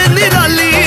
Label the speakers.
Speaker 1: ਸ਼ਾਨ